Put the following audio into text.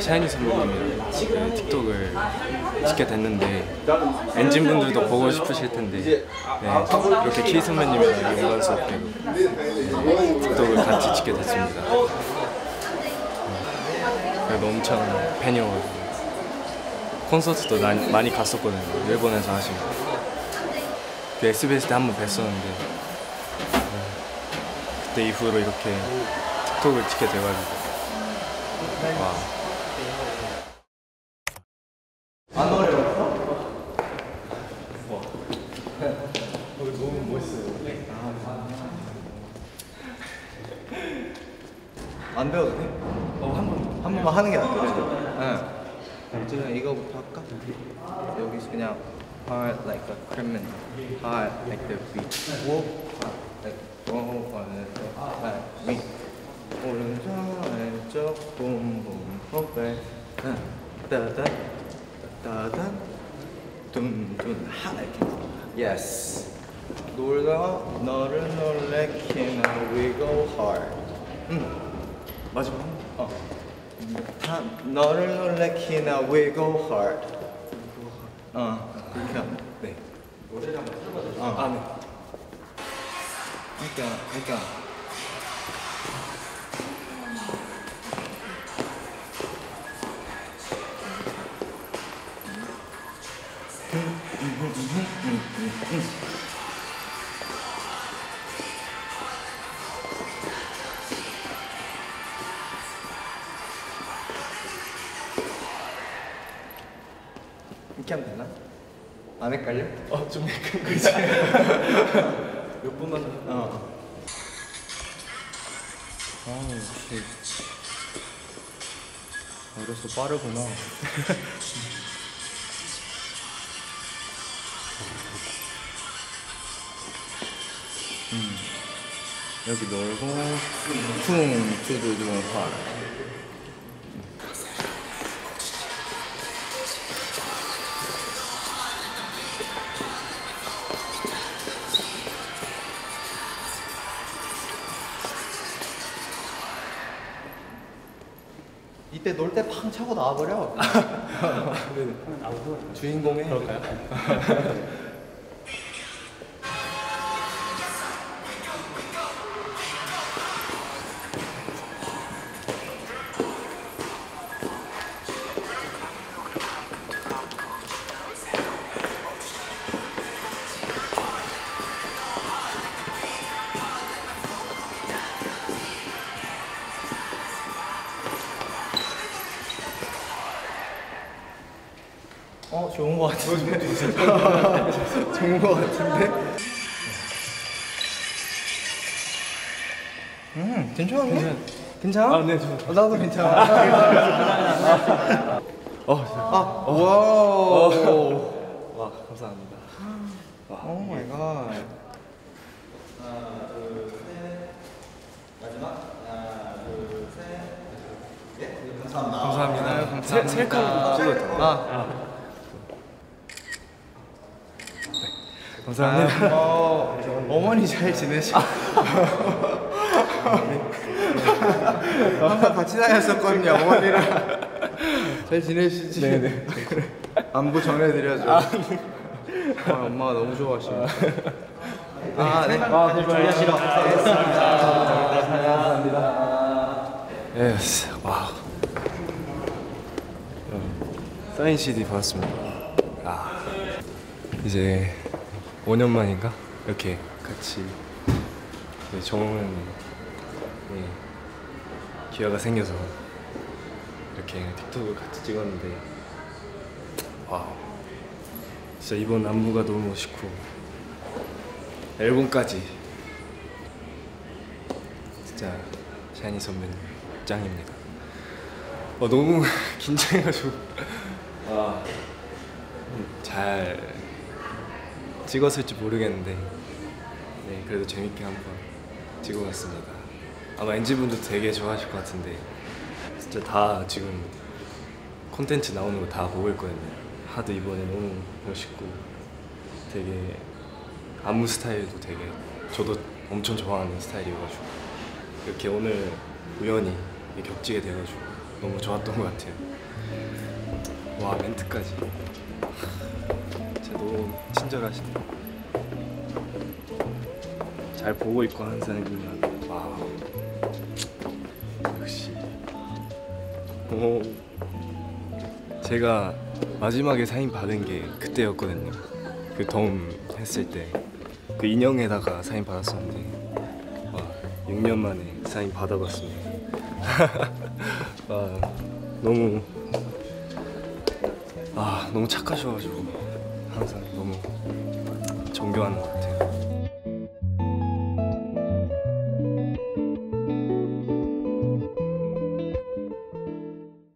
샤이니 선배님이 그 틱톡을 찍게 됐는데 엔진 분들도 보고 싶으실 텐데 네, 이렇게 키 선배님이랑 되고 네, 틱톡을 같이 찍게 됐습니다. 네, 그래도 엄청 팬이어가지고 콘서트도 나- 많이 갔었거든요. 일본에서 거. 그 SBS 때 한 번 뵀었는데 네, 그때 이후로 이렇게 틱톡을 찍게 돼가지고 와. 안 어려웠어? 안 배워도 돼? 어, 한 번. 한 번만 하는 게 낫다. 응. 이제 이거부터 할까? 여기서 그냥 heart like a criminal, heart like the beat, walk heart like go on like me. 오른쪽 왼쪽 붐붐 호배 따다 따 다 둠둠 하나 이렇게 yes. 놀다 너를 놀래키는 we go hard 응 마지막. 어. 다, 너를 놀래키는 we go hard 어 그렇게 하면 네. 노래를 한번 틀어봐도 어. 아, 네. 그러니까 그러니까 이렇게 하면 되나? 안 헷갈려? 어, 좀 약간 그지. 몇 번만. 어. 아, 역시. 어려서 빠르구나. 여기 넓고, 퉁 두두둥 화 이때 놀 때 팡 차고 나와버려. 주인공에 그럴까요? 어 좋은 거 같은데. 좋은 거 같은데? 음 괜찮은데? 괜찮아? 아, 네, 저- 어, 나도 괜찮아. 아 wow. 와, 감사합니다. oh my God. 감사합니다. 세, 셀카로 찍어도 되나요? 아, 감사합니다. 아, 어, 어머니 잘 지내시고 항상 같이 다녔었거든요 어머니랑 잘 지내시지? 네네 안부 전해드려줘 아, 엄마가 너무 좋아하시네 아, 네. 아, 준비하시러 Yes. Wow. 어, 사인 CD 받았습니다. 아. 이제 5년 만인가? 이렇게 같이 네, 정은 네, 기회가 생겨서 이렇게 틱톡을 같이 찍었는데 wow. 진짜 이번 안무가 너무 멋있고 앨범까지 진짜 샤이니 선배님 짱입니다. 어, 너무 긴장해가지고 아, 잘 찍었을지 모르겠는데 네 그래도 재밌게 한번 찍어봤습니다. 아마 엔지 분도 되게 좋아하실 것 같은데 진짜 다 지금 콘텐츠 나오는 거 다 보고 있거든요. 하도 이번에 너무 멋있고 되게 안무 스타일도 되게 저도 엄청 좋아하는 스타일이어가지고 이렇게 오늘 우연히 겹치게 돼가지고 너무 좋았던 것 같아요. 와 멘트까지. 너무 친절하시네. 잘 보고 있고 하는 사람이면 와 역시. 오. 제가 마지막에 사인 받은 게 그때였거든요. 그 덤 했을 때 그 인형에다가 사인 받았었는데 와 6년 만에 사인 받아봤습니다. 와 너무 아 너무 착하셔가지고 항상 너무 존경하는 것 같아요.